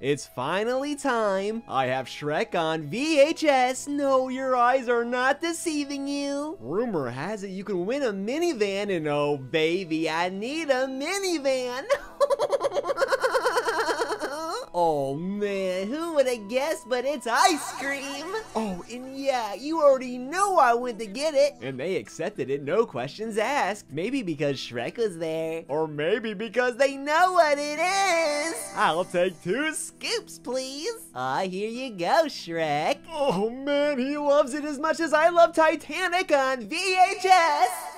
It's finally time. I have Shrek on VHS. No, your eyes are not deceiving you. Rumor has it you can win a minivan, and oh, baby, I need a minivan. Oh man, who would have guessed but it's ice cream? Oh, and yeah, you already know I went to get it. And they accepted it, no questions asked. Maybe because Shrek was there. Or maybe because they know what it is. I'll take two scoops, please. Ah, here you go, Shrek. Oh man, he loves it as much as I love Titanic on VHS.